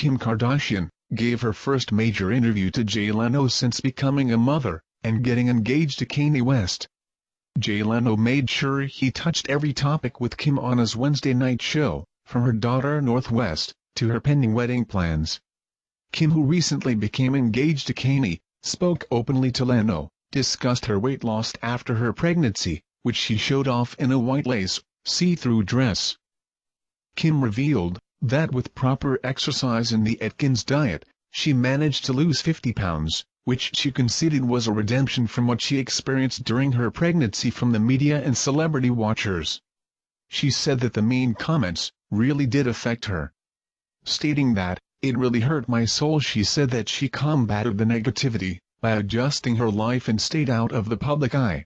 Kim Kardashian, gave her first major interview to Jay Leno since becoming a mother, and getting engaged to Kanye West. Jay Leno made sure he touched every topic with Kim on his Wednesday night show, from her daughter North West, to her pending wedding plans. Kim who recently became engaged to Kanye, spoke openly to Leno, discussed her weight loss after her pregnancy, which she showed off in a white lace, see-through dress. Kim revealed that with proper exercise and the Atkins diet, she managed to lose 50 pounds, which she conceded was a redemption from what she experienced during her pregnancy from the media and celebrity watchers. She said that the mean comments really did affect her. Stating that, it really hurt my soul she said that she combated the negativity by adjusting her life and stayed out of the public eye.